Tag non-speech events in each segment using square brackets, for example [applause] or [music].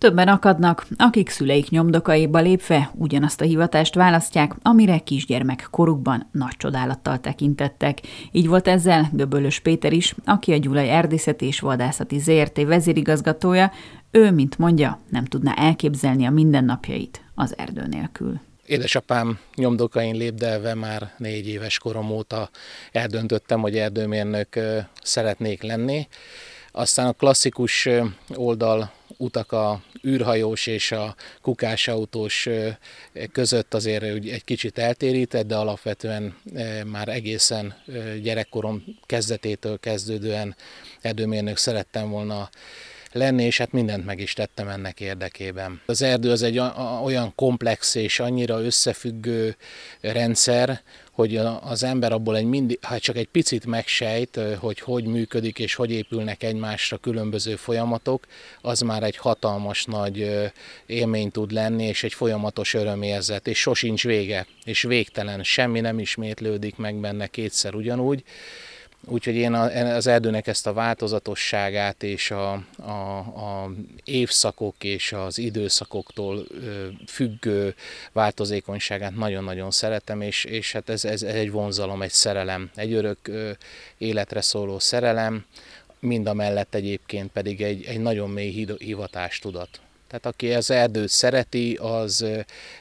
Többen akadnak, akik szüleik nyomdokaiba lépve ugyanazt a hivatást választják, amire kisgyermek korukban nagy csodálattal tekintettek. Így volt ezzel Göbölös Péter is, aki a Gyulai Erdészeti és Vadászati ZRT vezérigazgatója, ő, mint mondja, nem tudná elképzelni a mindennapjait az erdő nélkül. Édesapám nyomdokain lépdelve már négy éves korom óta eldöntöttem, hogy erdőmérnök szeretnék lenni. Aztán a klasszikus oldal utak a űrhajós és a kukásautós között azért egy kicsit eltérített, de alapvetően már egészen gyerekkorom kezdetétől kezdődően erdőmérnök szerettem volna lenni, és hát mindent meg is tettem ennek érdekében. Az erdő az egy olyan komplex és annyira összefüggő rendszer, hogy az ember abból egy mindig, hát csak egy picit megsejt, hogy hogy működik és hogy épülnek egymásra különböző folyamatok, az már egy hatalmas nagy élmény tud lenni, és egy folyamatos örömérzet, és sosincs vége, és végtelen, semmi nem ismétlődik meg benne kétszer ugyanúgy, Úgyhogy én az erdőnek ezt a változatosságát és a, a, a évszakok és az időszakoktól függő változékonyságát nagyon-nagyon szeretem, és, és hát ez, ez, egy vonzalom, egy szerelem, egy örök életre szóló szerelem, mind a mellett egyébként pedig egy, egy nagyon mély hivatástudat. Tehát aki az erdőt szereti, az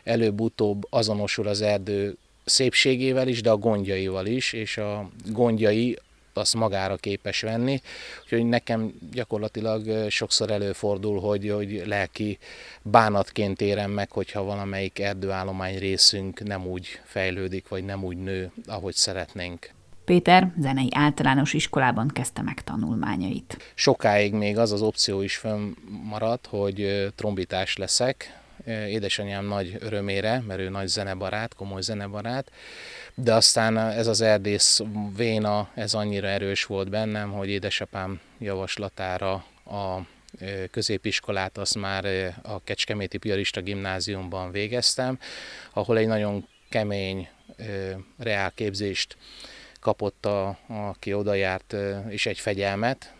előbb-utóbb azonosul az erdő szépségével is, de a gondjaival is, és a gondjai azt magára képes venni. Úgyhogy nekem gyakorlatilag sokszor előfordul, hogy, hogy lelki bánatként érem meg, hogyha valamelyik erdőállomány részünk nem úgy fejlődik, vagy nem úgy nő, ahogy szeretnénk. Péter zenei általános iskolában kezdte meg tanulmányait. Sokáig még az az opció is fönnmaradt, hogy trombitás leszek, édesanyám nagy örömére, mert ő nagy zenebarát, komoly zenebarát, de aztán ez az erdész véna, ez annyira erős volt bennem, hogy édesapám javaslatára a középiskolát azt már a Kecskeméti Piarista Gimnáziumban végeztem, ahol egy nagyon kemény reálképzést kapott, a, aki oda járt, és egy fegyelmet,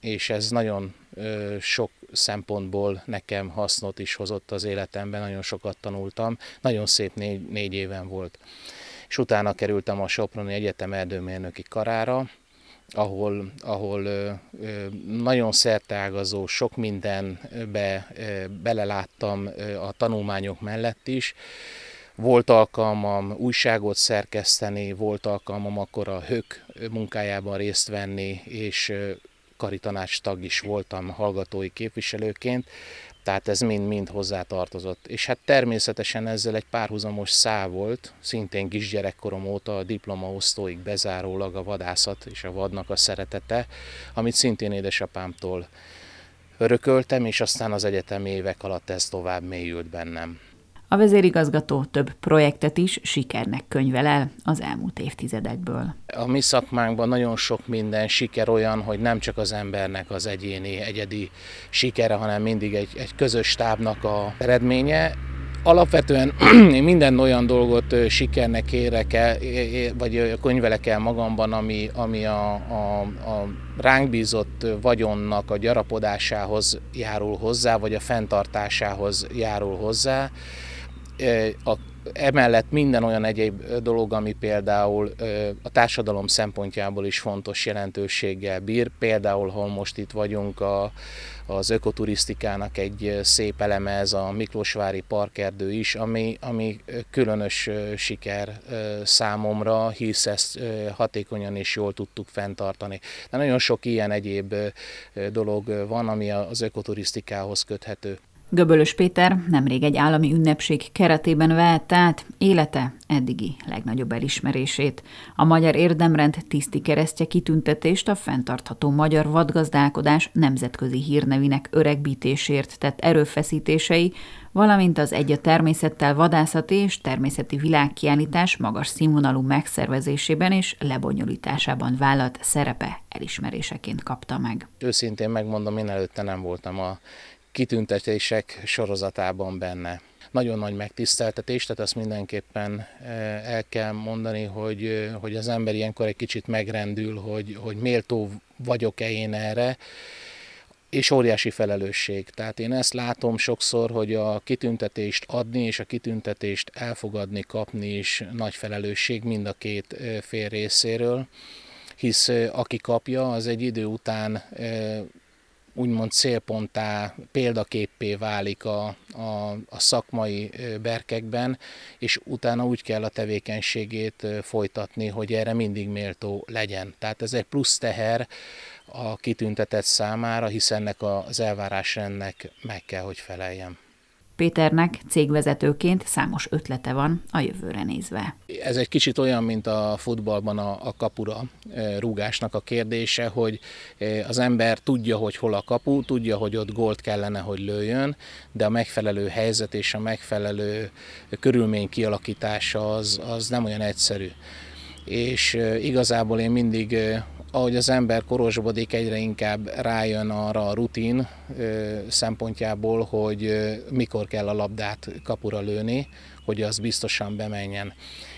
és ez nagyon sok szempontból nekem hasznot is hozott az életemben, nagyon sokat tanultam, nagyon szép négy, négy éven volt. És utána kerültem a Soproni Egyetem erdőmérnöki karára, ahol, ahol ö, ö, nagyon szerteágazó, sok mindenbe ö, beleláttam ö, a tanulmányok mellett is. Volt alkalmam újságot szerkeszteni, volt alkalmam akkor a HÖK munkájában részt venni, és karitanács tag is voltam hallgatói képviselőként, tehát ez mind-mind hozzá tartozott. És hát természetesen ezzel egy párhuzamos szá volt, szintén kisgyerekkorom óta a diplomaosztóig bezárólag a vadászat és a vadnak a szeretete, amit szintén édesapámtól örököltem, és aztán az egyetem évek alatt ez tovább mélyült bennem. A vezérigazgató több projektet is sikernek könyvel el az elmúlt évtizedekből. A mi szakmánkban nagyon sok minden siker olyan, hogy nem csak az embernek az egyéni, egyedi sikere, hanem mindig egy, egy közös stábnak a eredménye. Alapvetően [clears throat] én minden olyan dolgot sikernek érek el, vagy könyvelek el magamban, ami, ami a, a, a ránk bízott vagyonnak a gyarapodásához járul hozzá, vagy a fenntartásához járul hozzá a, emellett minden olyan egyéb dolog, ami például a társadalom szempontjából is fontos jelentőséggel bír. Például, hol most itt vagyunk, a, az ökoturisztikának egy szép eleme ez a Miklósvári parkerdő is, ami, ami különös siker számomra, hisz ezt hatékonyan és jól tudtuk fenntartani. De nagyon sok ilyen egyéb dolog van, ami az ökoturisztikához köthető. Göbölös Péter nemrég egy állami ünnepség keretében vehette át élete eddigi legnagyobb elismerését. A Magyar Érdemrend tiszti keresztje kitüntetést a fenntartható magyar vadgazdálkodás nemzetközi hírnevinek öregbítésért tett erőfeszítései, valamint az egy a természettel vadászati és természeti világkiállítás magas színvonalú megszervezésében és lebonyolításában vállalt szerepe elismeréseként kapta meg. Őszintén megmondom, én előtte nem voltam a kitüntetések sorozatában benne. Nagyon nagy megtiszteltetés, tehát azt mindenképpen eh, el kell mondani, hogy, eh, hogy az ember ilyenkor egy kicsit megrendül, hogy, hogy méltó vagyok-e én erre. és óriási felelősség. Tehát én ezt látom sokszor, hogy a kitüntetést adni és a kitüntetést elfogadni, kapni is nagy felelősség mind a két fél részéről, hisz aki kapja, az egy idő után úgymond célponttá, példaképpé válik a, a, a szakmai berkekben, és utána úgy kell a tevékenységét folytatni, hogy erre mindig méltó legyen. Tehát ez egy plusz teher a kitüntetett számára, hiszen ennek az elvárásrendnek meg kell, hogy feleljen. Péternek cégvezetőként számos ötlete van a jövőre nézve. Ez egy kicsit olyan, mint a futballban a, a kapura e, rúgásnak a kérdése, hogy e, az ember tudja, hogy hol a kapu, tudja, hogy ott gólt kellene, hogy lőjön, de a megfelelő helyzet és a megfelelő körülmény kialakítása az, az nem olyan egyszerű. És e, igazából én mindig ahogy az ember korosbodik, egyre inkább rájön arra a rutin szempontjából, hogy mikor kell a labdát kapura lőni, hogy az biztosan bemenjen.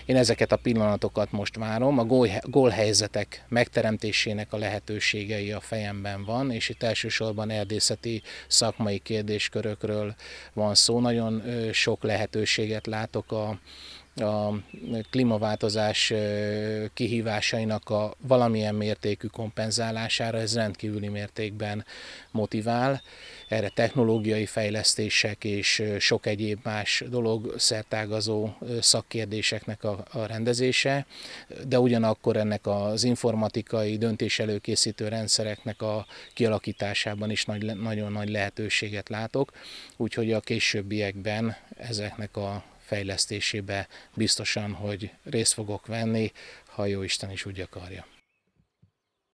Én ezeket a pillanatokat most várom, a gólhelyzetek megteremtésének a lehetőségei a fejemben van, és itt elsősorban erdészeti szakmai kérdéskörökről van szó. Nagyon sok lehetőséget látok a, a klímaváltozás kihívásainak a valamilyen mértékű kompenzálására, ez rendkívüli mértékben motivál. Erre technológiai fejlesztések és sok egyéb más dolog szertágazó szakkérdéseknek a, a rendezése, de ugyanakkor ennek az informatikai döntéselőkészítő rendszereknek a kialakításában is nagy, nagyon nagy lehetőséget látok, úgyhogy a későbbiekben ezeknek a fejlesztésébe biztosan, hogy részt fogok venni, ha jó Isten is úgy akarja.